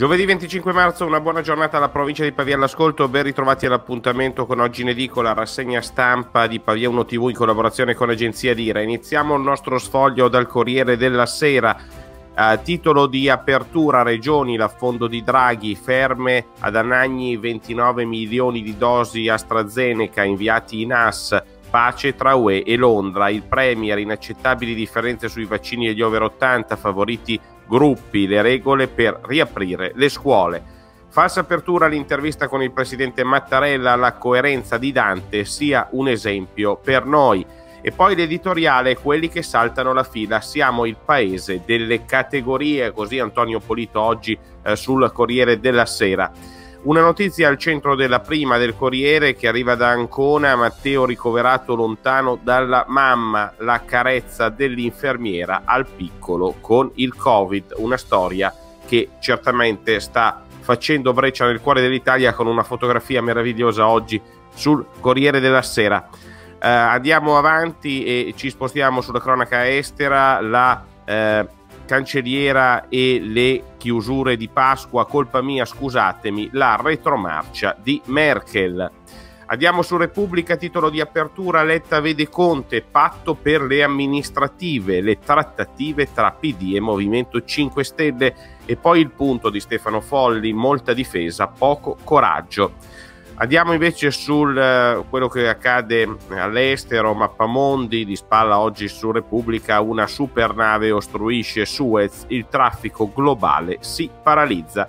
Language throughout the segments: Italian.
Giovedì 25 marzo, una buona giornata alla provincia di Pavia all'ascolto, ben ritrovati all'appuntamento con oggi in edicola, rassegna stampa di Pavia 1 TV in collaborazione con l'agenzia Dira. Iniziamo il nostro sfoglio dal Corriere della Sera. A titolo di apertura regioni, l'affondo di Draghi ferme ad Anagni 29 milioni di dosi AstraZeneca inviati in AS, pace tra UE e Londra, il Premier, inaccettabili differenze sui vaccini degli over 80, favoriti gruppi le regole per riaprire le scuole. Falsa apertura all'intervista con il presidente Mattarella, la coerenza di Dante sia un esempio per noi. E poi l'editoriale, quelli che saltano la fila, siamo il paese delle categorie, così Antonio Polito oggi eh, sul Corriere della Sera. Una notizia al centro della prima del Corriere che arriva da Ancona, Matteo ricoverato lontano dalla mamma, la carezza dell'infermiera al piccolo con il Covid, una storia che certamente sta facendo breccia nel cuore dell'Italia con una fotografia meravigliosa oggi sul Corriere della Sera. Uh, andiamo avanti e ci spostiamo sulla cronaca estera, la uh, cancelliera e le chiusure di Pasqua, colpa mia, scusatemi, la retromarcia di Merkel. Andiamo su Repubblica, titolo di apertura, Letta vede Conte, patto per le amministrative, le trattative tra PD e Movimento 5 Stelle e poi il punto di Stefano Folli, molta difesa, poco coraggio. Andiamo invece su uh, quello che accade all'estero, Mappamondi di spalla oggi su Repubblica, una supernave ostruisce Suez, il traffico globale si paralizza.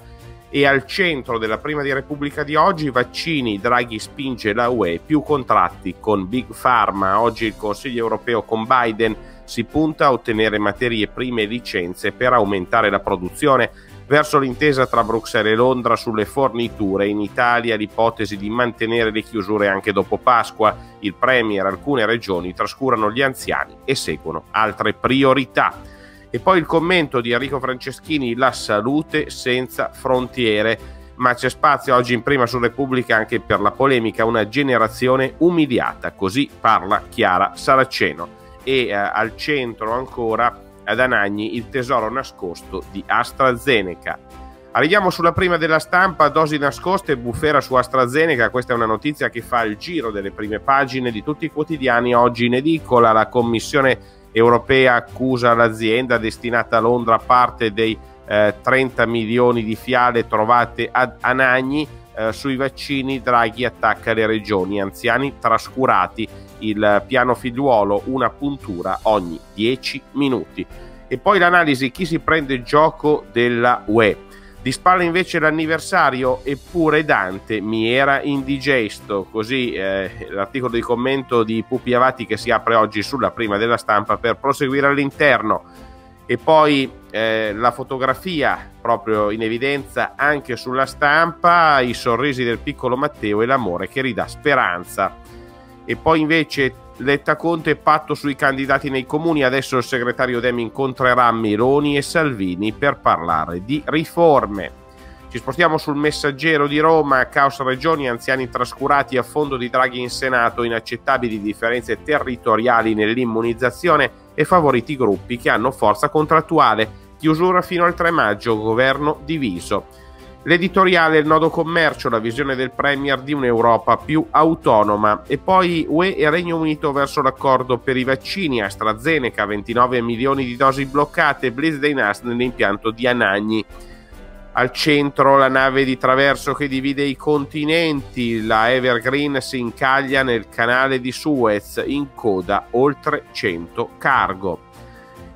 E al centro della prima di Repubblica di oggi, vaccini, Draghi spinge la UE, più contratti con Big Pharma, oggi il Consiglio europeo con Biden si punta a ottenere materie prime e licenze per aumentare la produzione verso l'intesa tra Bruxelles e Londra sulle forniture. In Italia l'ipotesi di mantenere le chiusure anche dopo Pasqua. Il Premier e alcune regioni trascurano gli anziani e seguono altre priorità. E poi il commento di Enrico Franceschini, la salute senza frontiere. Ma c'è spazio oggi in prima su Repubblica anche per la polemica, una generazione umiliata, così parla Chiara Saraceno. E eh, al centro ancora ad Anagni il tesoro nascosto di AstraZeneca. Arriviamo sulla prima della stampa, dosi nascoste, bufera su AstraZeneca, questa è una notizia che fa il giro delle prime pagine di tutti i quotidiani oggi in edicola, la Commissione europea accusa l'azienda destinata a Londra parte dei eh, 30 milioni di fiale trovate ad Anagni, eh, sui vaccini. Draghi attacca le regioni, anziani trascurati il piano figliuolo, una puntura ogni 10 minuti. E poi l'analisi chi si prende gioco della UE. Di spalla invece l'anniversario, eppure Dante mi era indigesto, così eh, l'articolo di commento di Pupi Avati che si apre oggi sulla prima della stampa per proseguire all'interno. E poi eh, la fotografia proprio in evidenza anche sulla stampa, i sorrisi del piccolo Matteo e l'amore che ridà speranza e poi invece Letta Conte patto sui candidati nei comuni, adesso il segretario Demi incontrerà Meloni e Salvini per parlare di riforme. Ci spostiamo sul messaggero di Roma, caos regioni, anziani trascurati a fondo di Draghi in Senato, inaccettabili differenze territoriali nell'immunizzazione e favoriti gruppi che hanno forza contrattuale. Chiusura fino al 3 maggio, governo diviso. L'editoriale Il nodo commercio, la visione del Premier di un'Europa più autonoma e poi UE e Regno Unito verso l'accordo per i vaccini, AstraZeneca 29 milioni di dosi bloccate, Blitz dei NAS nell'impianto di Anagni. Al centro la nave di traverso che divide i continenti, la Evergreen si incaglia nel canale di Suez, in coda oltre 100 cargo.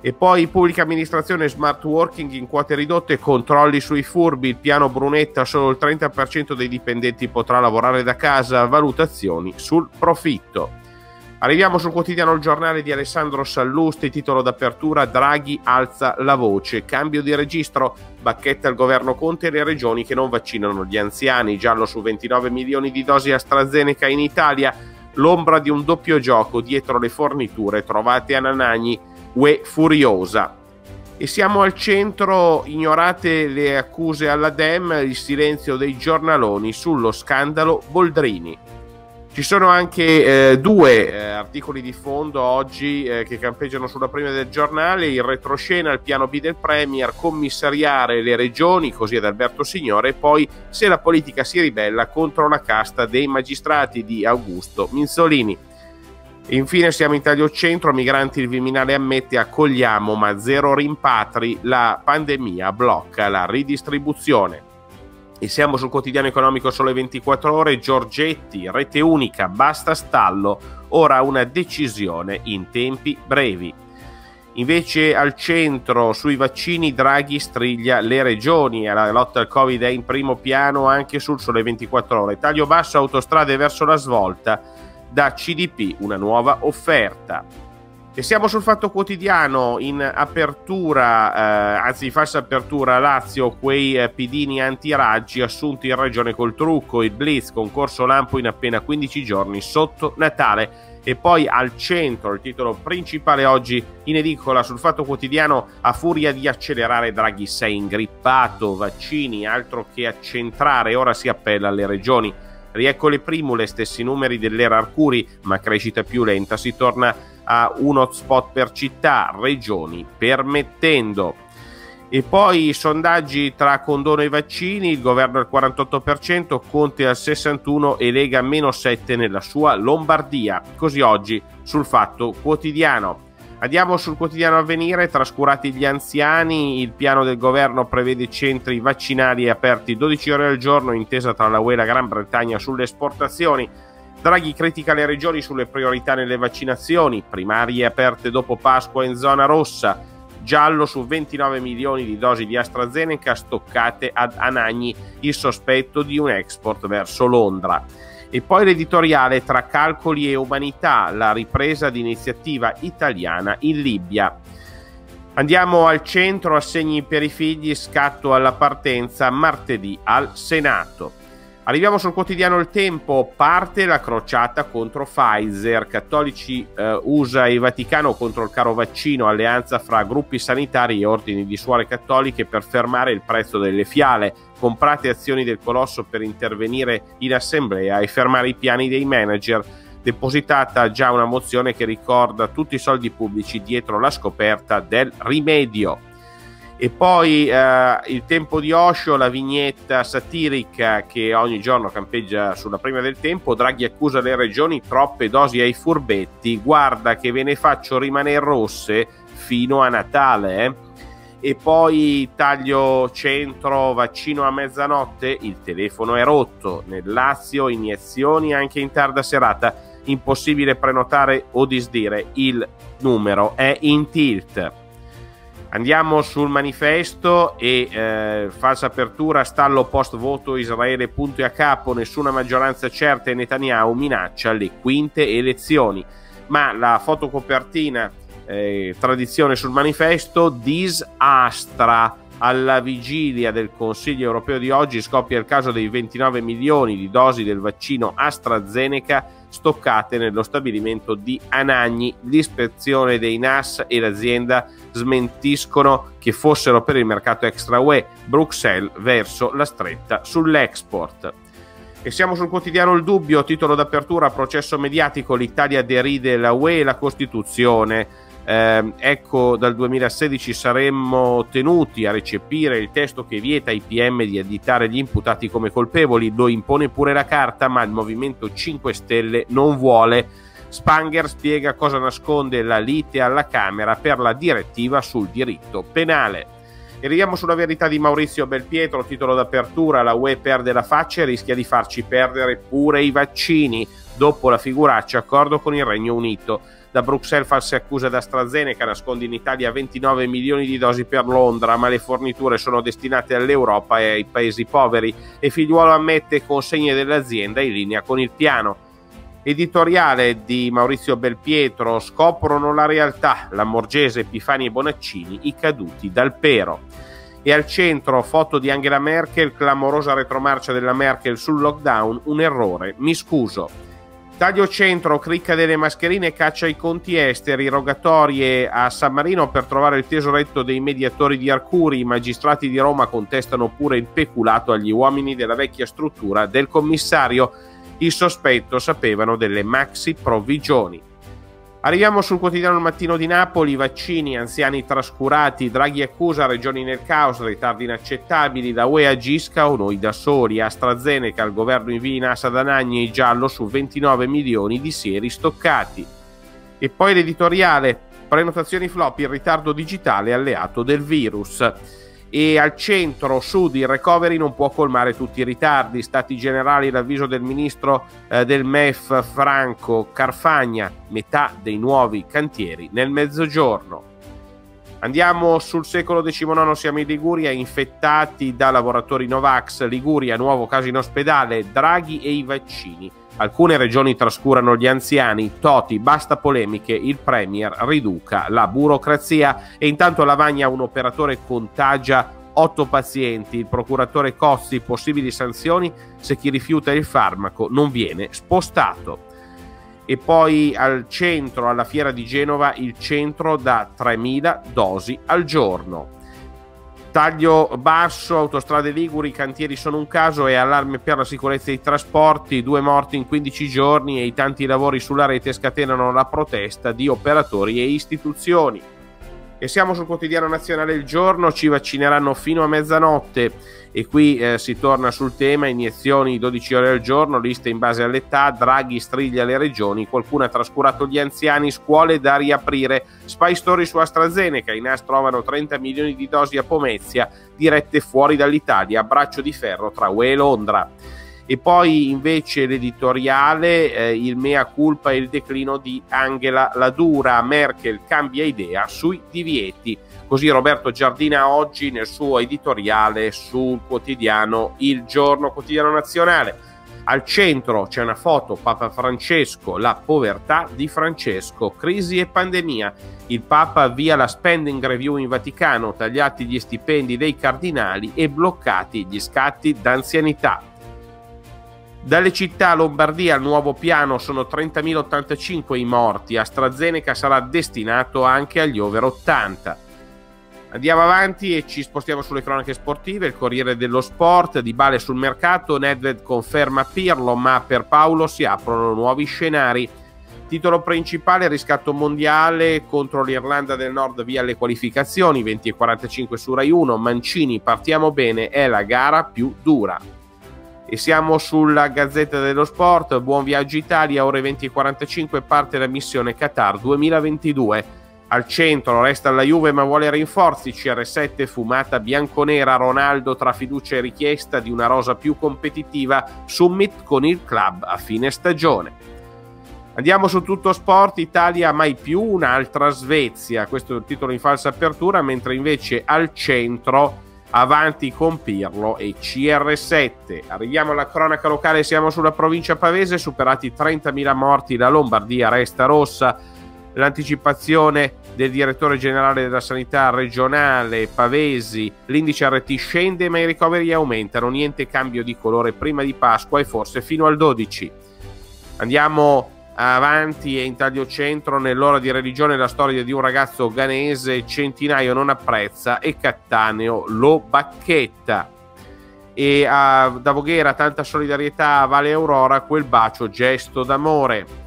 E poi pubblica amministrazione, smart working in quote ridotte, controlli sui furbi, il piano Brunetta, solo il 30% dei dipendenti potrà lavorare da casa, valutazioni sul profitto. Arriviamo sul quotidiano Il Giornale di Alessandro Sallusti, titolo d'apertura Draghi alza la voce, cambio di registro, bacchetta il governo Conte e le regioni che non vaccinano gli anziani, giallo su 29 milioni di dosi AstraZeneca in Italia, l'ombra di un doppio gioco dietro le forniture trovate a Nanagni UE furiosa. E siamo al centro, ignorate le accuse alla Dem, il silenzio dei giornaloni sullo scandalo Boldrini. Ci sono anche eh, due eh, articoli di fondo oggi eh, che campeggiano sulla prima del giornale, il retroscena, il piano B del Premier, commissariare le regioni, così ad Alberto Signore, e poi se la politica si ribella contro la casta dei magistrati di Augusto Minzolini. Infine siamo in taglio centro, migranti il Viminale ammette accogliamo ma zero rimpatri, la pandemia blocca la ridistribuzione. E siamo sul quotidiano economico sole 24 ore, Giorgetti, rete unica, basta stallo, ora una decisione in tempi brevi. Invece al centro sui vaccini Draghi striglia le regioni la lotta al Covid è in primo piano anche sul sole 24 ore. Taglio basso autostrade verso la svolta, da CDP una nuova offerta. E siamo sul fatto quotidiano in apertura, eh, anzi falsa apertura Lazio, quei eh, pidini antiraggi assunti in regione col trucco, il blitz, concorso lampo in appena 15 giorni sotto Natale. E poi al centro, il titolo principale oggi in edicola sul Fatto Quotidiano, a furia di accelerare Draghi sei ingrippato, vaccini, altro che accentrare, ora si appella alle regioni. Riecco le primule, stessi numeri dell'era Arcuri, ma crescita più lenta, si torna a un hotspot per città, regioni, permettendo. E poi i sondaggi tra condono e vaccini, il governo al 48%, Conte al 61% e Lega meno 7% nella sua Lombardia. Così oggi sul fatto quotidiano. Andiamo sul quotidiano avvenire, trascurati gli anziani, il piano del governo prevede centri vaccinali aperti 12 ore al giorno, intesa tra la UE e la Gran Bretagna sulle esportazioni. Draghi critica le regioni sulle priorità nelle vaccinazioni, primarie aperte dopo Pasqua in zona rossa, giallo su 29 milioni di dosi di AstraZeneca stoccate ad Anagni, il sospetto di un export verso Londra. E poi l'editoriale tra calcoli e umanità, la ripresa di iniziativa italiana in Libia. Andiamo al centro, assegni per i figli, scatto alla partenza martedì al Senato. Arriviamo sul quotidiano Il Tempo, parte la crociata contro Pfizer, cattolici eh, USA e Vaticano contro il caro vaccino, alleanza fra gruppi sanitari e ordini di suore cattoliche per fermare il prezzo delle fiale, comprate azioni del colosso per intervenire in assemblea e fermare i piani dei manager, depositata già una mozione che ricorda tutti i soldi pubblici dietro la scoperta del rimedio. E poi eh, il tempo di Osho, la vignetta satirica che ogni giorno campeggia sulla prima del tempo. Draghi accusa le regioni troppe dosi ai furbetti. Guarda che ve ne faccio rimanere rosse fino a Natale. Eh? E poi taglio centro, vaccino a mezzanotte. Il telefono è rotto. Nel Lazio, iniezioni anche in tarda serata. Impossibile prenotare o disdire. Il numero è in tilt. Andiamo sul manifesto e eh, falsa apertura, stallo post voto Israele punto a capo, nessuna maggioranza certa e Netanyahu minaccia le quinte elezioni. Ma la fotocopertina, eh, tradizione sul manifesto, disastra. Alla vigilia del Consiglio europeo di oggi scoppia il caso dei 29 milioni di dosi del vaccino AstraZeneca stoccate nello stabilimento di Anagni. L'ispezione dei NAS e l'azienda smentiscono che fossero per il mercato extra UE, Bruxelles verso la stretta sull'export. E siamo sul quotidiano Il Dubbio, titolo d'apertura, processo mediatico, l'Italia deride la UE e la Costituzione. Eh, ecco, dal 2016 saremmo tenuti a recepire il testo che vieta ai PM di additare gli imputati come colpevoli, lo impone pure la carta, ma il Movimento 5 Stelle non vuole. Spanger spiega cosa nasconde la lite alla Camera per la direttiva sul diritto penale. E arriviamo sulla verità di Maurizio Belpietro, titolo d'apertura, la UE perde la faccia e rischia di farci perdere pure i vaccini dopo la figuraccia accordo con il Regno Unito. Da Bruxelles false accuse ad AstraZeneca, nasconde in Italia 29 milioni di dosi per Londra, ma le forniture sono destinate all'Europa e ai paesi poveri e Figliuolo ammette consegne dell'azienda in linea con il piano. Editoriale di Maurizio Belpietro, scoprono la realtà, la Morgese, Epifani e Bonaccini, i caduti dal pero. E al centro foto di Angela Merkel, clamorosa retromarcia della Merkel sul lockdown, un errore, mi scuso. Taglio centro, cricca delle mascherine, caccia i conti esteri, rogatorie a San Marino per trovare il tesoretto dei mediatori di Arcuri. I magistrati di Roma contestano pure il peculato agli uomini della vecchia struttura del commissario. il sospetto sapevano delle maxi provvigioni. Arriviamo sul quotidiano Mattino di Napoli, vaccini, anziani trascurati, Draghi accusa regioni nel caos, ritardi inaccettabili, la UE agisca o noi da soli, AstraZeneca, il governo invia in assa Danagni e giallo su 29 milioni di sieri stoccati. E poi l'editoriale, prenotazioni flop, il ritardo digitale alleato del virus e al centro sud il recovery non può colmare tutti i ritardi. Stati generali, l'avviso del ministro eh, del MEF Franco Carfagna, metà dei nuovi cantieri nel mezzogiorno. Andiamo sul secolo XIX, siamo in Liguria, infettati da lavoratori Novax, Liguria, nuovo caso in ospedale, Draghi e i vaccini. Alcune regioni trascurano gli anziani, Toti, basta polemiche, il Premier riduca la burocrazia e intanto Lavagna un operatore contagia 8 pazienti, il procuratore Cozzi, possibili sanzioni se chi rifiuta il farmaco non viene spostato. E poi al centro, alla fiera di Genova, il centro da 3.000 dosi al giorno. Taglio basso, autostrade Liguri, cantieri sono un caso e allarme per la sicurezza dei trasporti, due morti in 15 giorni e i tanti lavori sulla rete scatenano la protesta di operatori e istituzioni. E siamo sul quotidiano nazionale Il Giorno, ci vaccineranno fino a mezzanotte e qui eh, si torna sul tema iniezioni 12 ore al giorno, liste in base all'età, Draghi striglia le regioni, qualcuno ha trascurato gli anziani, scuole da riaprire, spy story su AstraZeneca, i NAS trovano 30 milioni di dosi a Pomezia dirette fuori dall'Italia, braccio di ferro tra UE e Londra. E poi invece l'editoriale, eh, il mea culpa e il declino di Angela Ladura, Merkel cambia idea sui divieti. Così Roberto Giardina oggi nel suo editoriale sul quotidiano Il Giorno Quotidiano Nazionale. Al centro c'è una foto Papa Francesco, la povertà di Francesco, crisi e pandemia. Il Papa avvia la spending review in Vaticano, tagliati gli stipendi dei cardinali e bloccati gli scatti d'anzianità. Dalle città Lombardia al nuovo piano sono 30.085 i morti, AstraZeneca sarà destinato anche agli over 80. Andiamo avanti e ci spostiamo sulle cronache sportive. Il Corriere dello Sport, di Bale sul mercato, Nedved conferma Pirlo, ma per Paolo si aprono nuovi scenari. Titolo principale, riscatto mondiale contro l'Irlanda del Nord via le qualificazioni, 20 e 45 su Rai 1. Mancini, partiamo bene, è la gara più dura. E siamo sulla Gazzetta dello Sport, buon viaggio Italia, ore 20 e 45 parte la missione Qatar 2022. Al centro resta la Juve ma vuole rinforzi, CR7 fumata bianconera, Ronaldo tra fiducia e richiesta di una rosa più competitiva, Summit con il club a fine stagione. Andiamo su tutto sport, Italia mai più un'altra Svezia, questo è il titolo in falsa apertura, mentre invece al centro avanti con Pirlo e CR7. Arriviamo alla cronaca locale, siamo sulla provincia pavese, superati 30.000 morti, la Lombardia resta rossa l'anticipazione del direttore generale della sanità regionale Pavesi, l'indice RT scende ma i ricoveri aumentano, niente cambio di colore prima di Pasqua e forse fino al 12. Andiamo avanti e in taglio centro nell'ora di religione la storia di un ragazzo ghanese, centinaio non apprezza e Cattaneo lo bacchetta. E a, da Voghera tanta solidarietà a Vale Aurora, quel bacio gesto d'amore.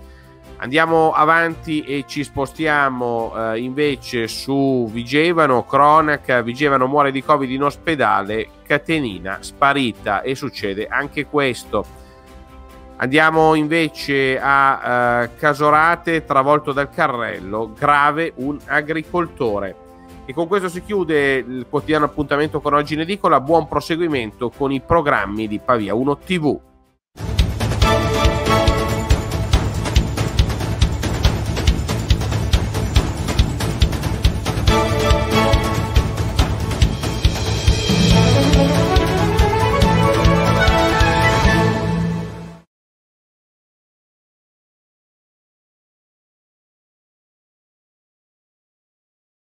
Andiamo avanti e ci spostiamo eh, invece su Vigevano, cronaca, Vigevano muore di Covid in ospedale, Catenina sparita e succede anche questo. Andiamo invece a eh, Casorate, travolto dal carrello, grave un agricoltore. E con questo si chiude il quotidiano appuntamento con oggi in edicola. Buon proseguimento con i programmi di Pavia 1 TV.